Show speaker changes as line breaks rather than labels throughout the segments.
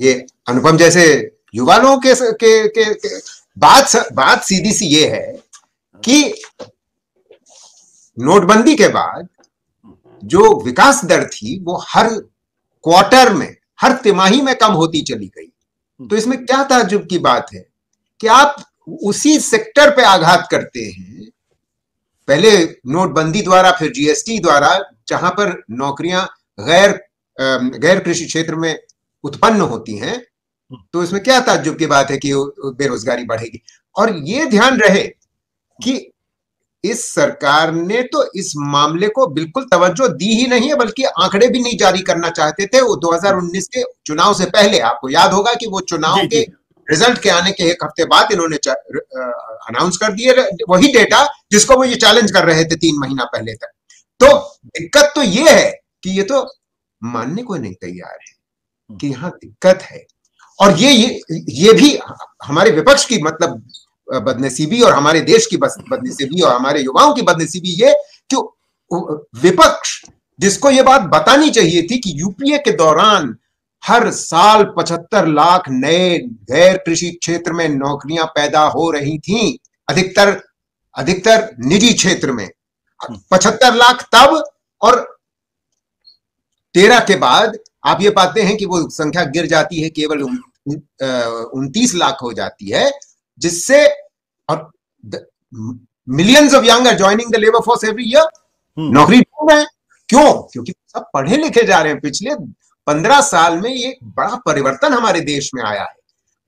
ये अनुपम जैसे युवा लोगों के, के, के, के बात बात सीधी सी ये है कि नोटबंदी के बाद जो विकास दर थी वो हर क्वार्टर में हर तिमाही में कम होती चली गई। तो इसमें क्या ताजुब की बात है कि आप उसी सेक्टर पे आघात करते हैं पहले नोटबंदी द्वारा फिर जीएसटी द्वारा जहाँ पर नौकरियाँ गैर गैर कृषि क्षेत्र में उत्पन्न होती हैं तो इसमें क्या ताज्जुब की बात है कि बेरोजगारी बढ़ेगी? और ये ध्यान रहे कि इस सरकार ने तो इस मामले को बिल्कुल तवज्जो दी ही नहीं है बल्कि आंकड़े भी नहीं जारी करना चाहते थे। वो 2019 के चुनाव से पहले आपको याद होगा कि वो चुनाव के रिज़ल्ट के आने के एक हफ़्ते बाद इन्होंने अनाउंस कर दिए वही डेटा जिसको वो ये चैलेंज कर रहे थे तीन महीना पहले तक। तो दिक्कत तो ये है कि ये तो मानने को नहीं तैयार है। कि यहाँ दिक्कत है। और ये ये ये भी हमारे विपक्ष की मतलब बदनसीबी और हमारे देश की बदनसीबी और हमारे युवाओं की बदनसीबी ये कि विपक्ष जिसको ये बात बतानी चाहिए थी कि यूपीए के दौरान हर साल 75 लाख नए गैर कृषि क्षेत्र में नौकरियाँ पैदा हो रही थीं अधिकतर अधिकतर निजी क्षेत्र में। 75 लाख तब और तेरह के बाद आप ये पाते हैं कि वो संख्या गिर जाती है केवल उनतीस लाख हो जाती है जिससे और millions of young are joining the labour force every year नौकरी ढूंढ रहे हैं। क्यों? क्योंकि सब पढ़े लिखे जा रहे हैं। पिछले पंद्रह साल में ये बड़ा परिवर्तन हमारे देश में आया है।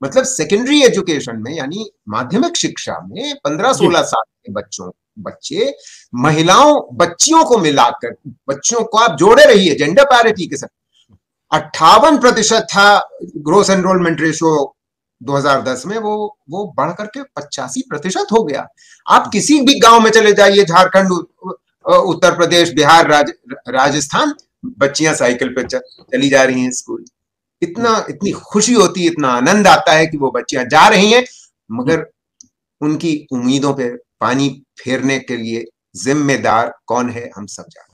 मतलब सेकेंडरी एजुकेशन में यानी माध्यमिक शिक्षा में पंद्रह सोलह साल के बच्चों बच्चे महिलाओं बच्चियों को मिलाकर बच्चों को आप जोड़े रहिए जेंडर पैरिटी के साथ। अट्ठावन प्रतिशत था ग्रोस एनरोलमेंट रेशो 2010 में वो वो बढ़ करके पचासी प्रतिशत हो गया। आप किसी भी गाँव में चले जाइए झारखंड उत्तर प्रदेश बिहार राज, राजस्थान बच्चियाँ साइकिल पे चली जा रही हैं स्कूल। इतना इतनी खुशी होती है इतना आनंद आता है कि वो बच्चियाँ जा रही हैं मगर उनकी उम्मीदों पे पानी फेरने के लिए जिम्मेदार कौन है हम सब जानते